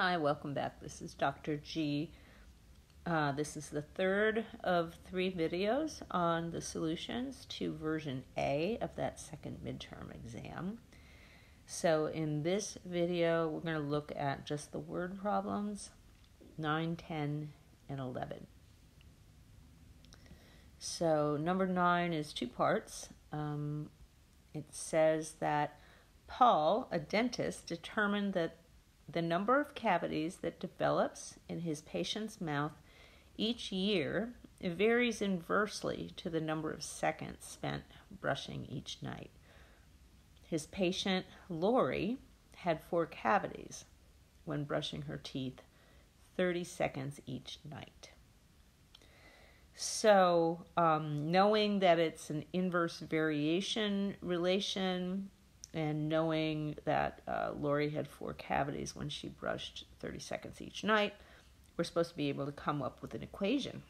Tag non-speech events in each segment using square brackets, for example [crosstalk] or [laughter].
Hi, welcome back. This is Dr. G. Uh, this is the third of three videos on the solutions to version A of that second midterm exam. So, in this video, we're going to look at just the word problems 9, 10, and 11. So, number 9 is two parts. Um, it says that Paul, a dentist, determined that the number of cavities that develops in his patient's mouth each year varies inversely to the number of seconds spent brushing each night. His patient, Lori, had four cavities when brushing her teeth 30 seconds each night. So, um, knowing that it's an inverse variation relation and knowing that uh, Lori had four cavities when she brushed 30 seconds each night, we're supposed to be able to come up with an equation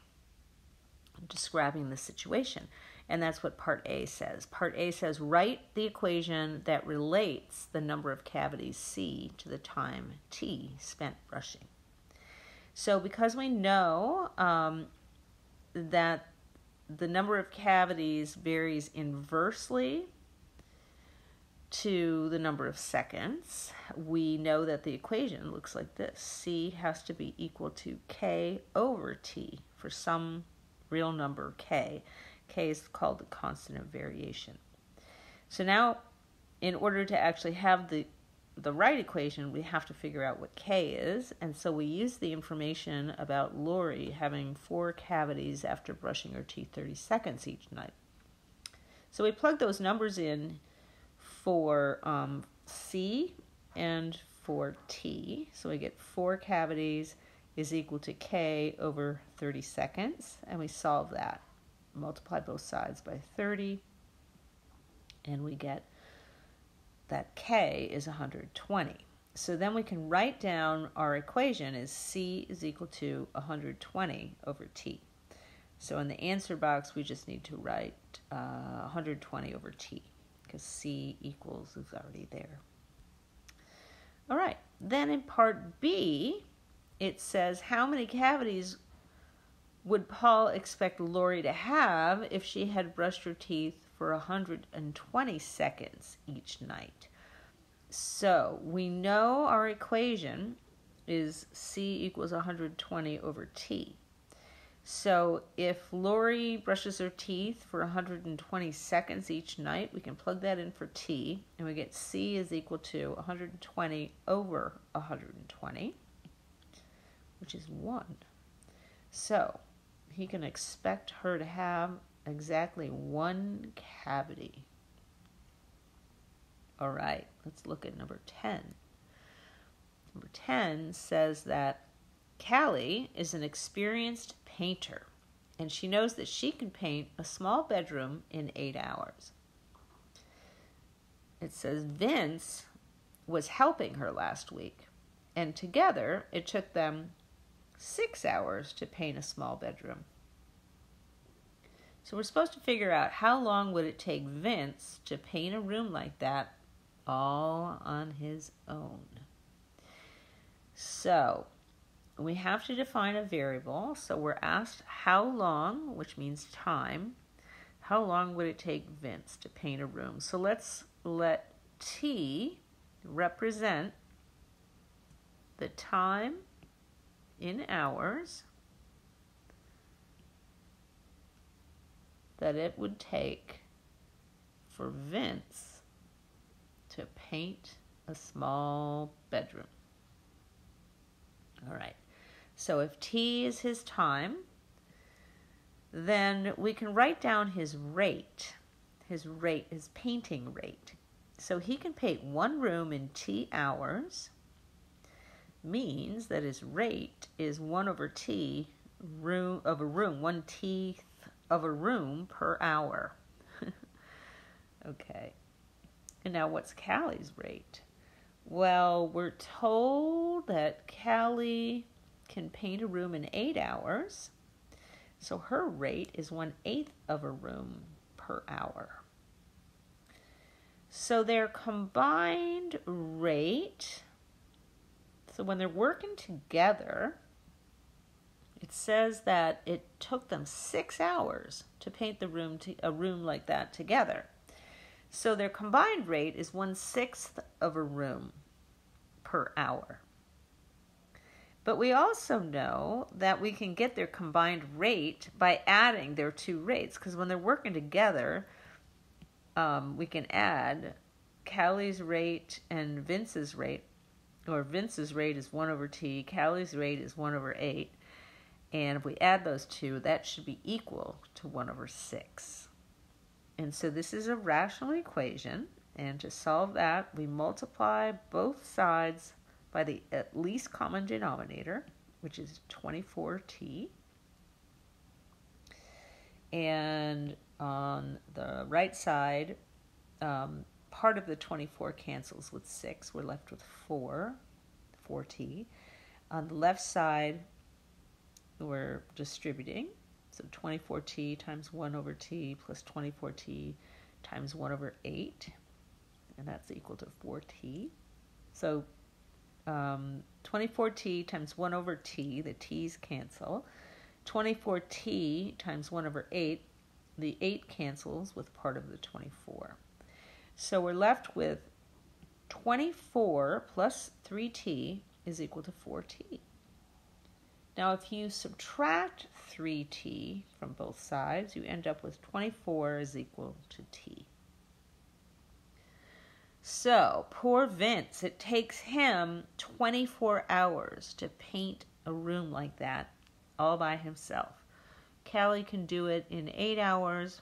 describing the situation. And that's what part A says. Part A says write the equation that relates the number of cavities C to the time T spent brushing. So, because we know um, that the number of cavities varies inversely to the number of seconds, we know that the equation looks like this. C has to be equal to K over T for some real number K. K is called the constant of variation. So now, in order to actually have the the right equation, we have to figure out what K is, and so we use the information about Lori having four cavities after brushing her teeth 30 seconds each night. So we plug those numbers in for um, C and for T. So we get four cavities is equal to K over 30 seconds, and we solve that. Multiply both sides by 30, and we get that K is 120. So then we can write down our equation as C is equal to 120 over T. So in the answer box, we just need to write uh, 120 over T because C equals is already there. All right, then in part B, it says how many cavities would Paul expect Lori to have if she had brushed her teeth for 120 seconds each night? So we know our equation is C equals 120 over T. So if Lori brushes her teeth for 120 seconds each night, we can plug that in for T, and we get C is equal to 120 over 120, which is 1. So he can expect her to have exactly one cavity. All right, let's look at number 10. Number 10 says that Callie is an experienced painter, and she knows that she can paint a small bedroom in eight hours. It says Vince was helping her last week, and together it took them six hours to paint a small bedroom. So we're supposed to figure out how long would it take Vince to paint a room like that all on his own. So we have to define a variable. So we're asked how long, which means time, how long would it take Vince to paint a room? So let's let T represent the time in hours that it would take for Vince to paint a small bedroom. All right. So if T is his time, then we can write down his rate, his rate, his painting rate. So he can paint one room in T hours, means that his rate is 1 over T room of a room, 1 T of a room per hour. [laughs] okay. And now what's Callie's rate? Well, we're told that Callie can paint a room in eight hours. So her rate is one eighth of a room per hour. So their combined rate So when they're working together, it says that it took them six hours to paint the room to a room like that together. So their combined rate is one sixth of a room per hour. But we also know that we can get their combined rate by adding their two rates because when they're working together, um, we can add Callie's rate and Vince's rate, or Vince's rate is 1 over t, Callie's rate is 1 over 8. And if we add those two, that should be equal to 1 over 6. And so this is a rational equation. And to solve that, we multiply both sides by the at least common denominator, which is 24t. And on the right side, um, part of the 24 cancels with 6. We're left with 4, 4t. On the left side, we're distributing. So 24t times 1 over t plus 24t times 1 over 8. And that's equal to 4t. So um, 24t times 1 over t, the t's cancel. 24t times 1 over 8, the 8 cancels with part of the 24. So we're left with 24 plus 3t is equal to 4t. Now, if you subtract 3t from both sides, you end up with 24 is equal to t. So, poor Vince, it takes him 24 hours to paint a room like that all by himself. Callie can do it in eight hours,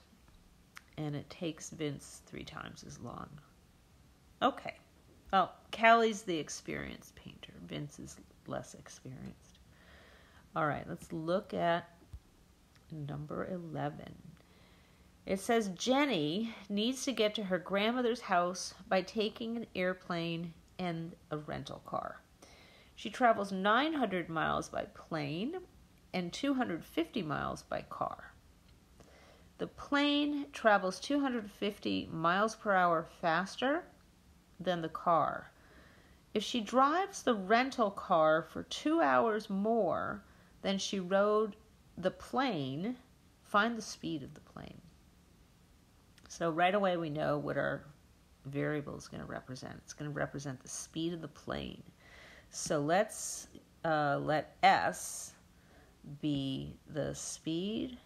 and it takes Vince three times as long. Okay. Well, Callie's the experienced painter. Vince is less experienced. All right, let's look at number 11. It says Jenny needs to get to her grandmother's house by taking an airplane and a rental car. She travels 900 miles by plane and 250 miles by car. The plane travels 250 miles per hour faster than the car. If she drives the rental car for two hours more than she rode the plane, find the speed of the plane. So right away we know what our variable is going to represent. It's going to represent the speed of the plane. So let's uh, let S be the speed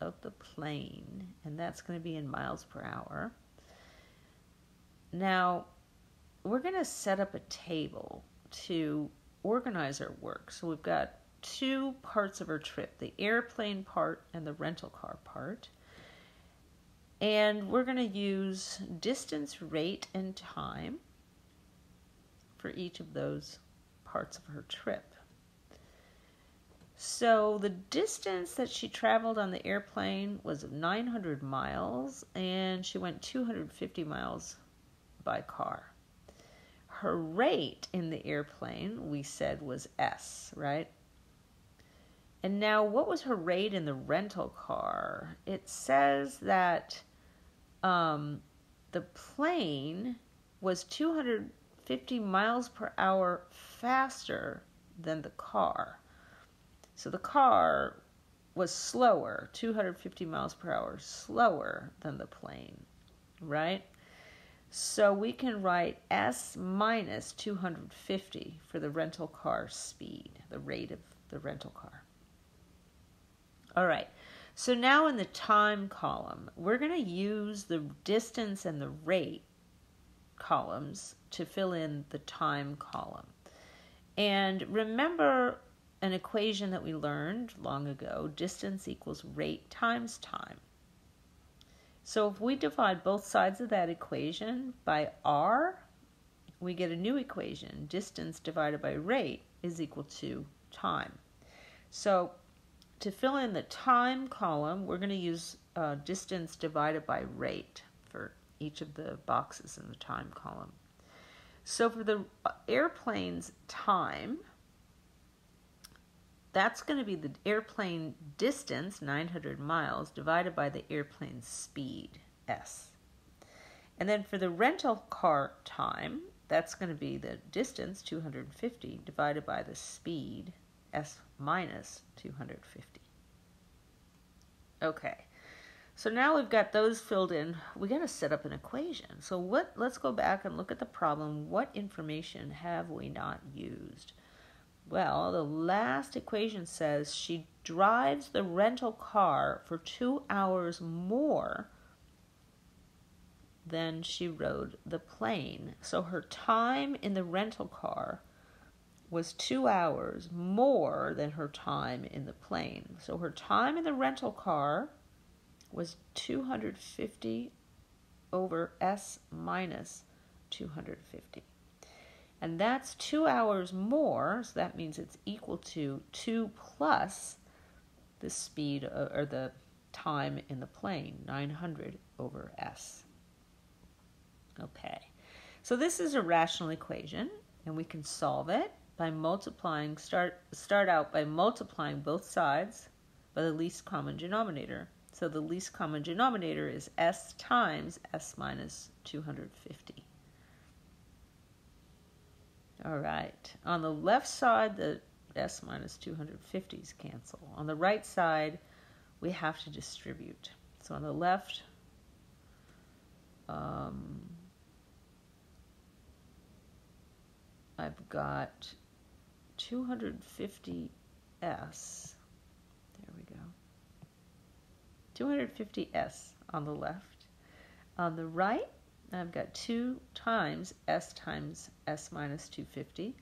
of the plane, and that's going to be in miles per hour. Now, we're going to set up a table to organize our work. So we've got two parts of our trip the airplane part and the rental car part. And we're going to use distance, rate, and time for each of those parts of her trip. So the distance that she traveled on the airplane was 900 miles, and she went 250 miles by car. Her rate in the airplane, we said, was S, right? And now, what was her rate in the rental car? It says that um, the plane was 250 miles per hour faster than the car. So the car was slower, 250 miles per hour slower than the plane, right? So we can write S minus 250 for the rental car speed, the rate of the rental car. All right, so now in the time column, we're going to use the distance and the rate columns to fill in the time column. And remember an equation that we learned long ago, distance equals rate times time. So if we divide both sides of that equation by r, we get a new equation. Distance divided by rate is equal to time. So to fill in the time column, we're going to use uh, distance divided by rate for each of the boxes in the time column. So for the uh, airplane's time, that's going to be the airplane distance, 900 miles, divided by the airplane speed, s. And then for the rental car time, that's going to be the distance, 250, divided by the speed, s minus 250. Okay, so now we've got those filled in. We got to set up an equation. So what? Let's go back and look at the problem. What information have we not used? Well, the last equation says she drives the rental car for two hours more than she rode the plane. So her time in the rental car was two hours more than her time in the plane. So her time in the rental car was 250 over S minus 250. And that's two hours more, so that means it's equal to 2 plus the speed uh, or the time in the plane, 900 over S. Okay, so this is a rational equation, and we can solve it by multiplying, start, start out by multiplying both sides by the least common denominator. So the least common denominator is S times S minus 250. All right. On the left side, the S minus 250s cancel. On the right side, we have to distribute. So on the left, um, I've got 250S. There we go. 250S on the left. On the right, I've got 2 times S times S minus 250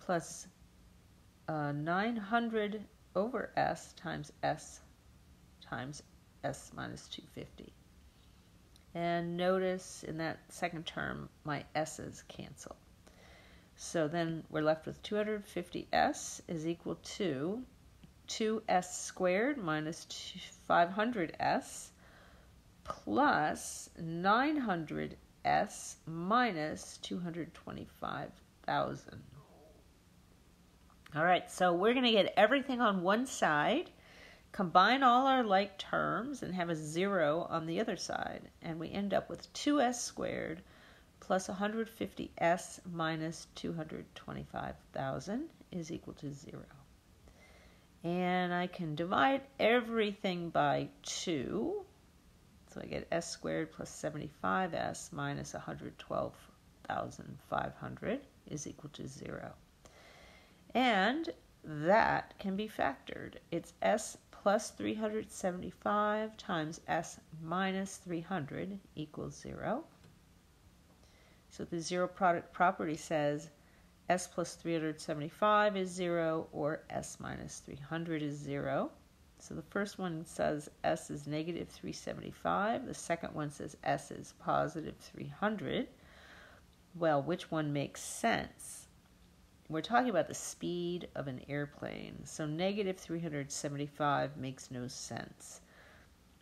plus uh, 900 over S times S times S minus 250. And notice in that second term, my S's cancel. So then we're left with 250S is equal to 2S squared minus 500S plus 900s minus 225,000. All right, so we're going to get everything on one side, combine all our like terms, and have a zero on the other side. And we end up with 2s squared plus 150s minus 225,000 is equal to zero. And I can divide everything by 2 so I get s squared plus 75s minus 112,500 is equal to 0. And that can be factored. It's s plus 375 times s minus 300 equals 0. So the zero product property says s plus 375 is 0 or s minus 300 is 0. So the first one says S is negative 375. The second one says S is positive 300. Well, which one makes sense? We're talking about the speed of an airplane. So negative 375 makes no sense.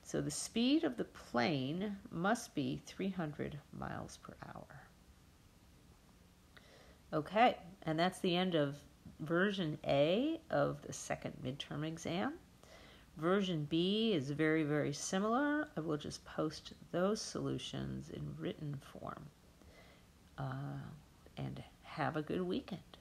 So the speed of the plane must be 300 miles per hour. Okay, and that's the end of version A of the second midterm exam. Version B is very, very similar. I will just post those solutions in written form. Uh, and have a good weekend.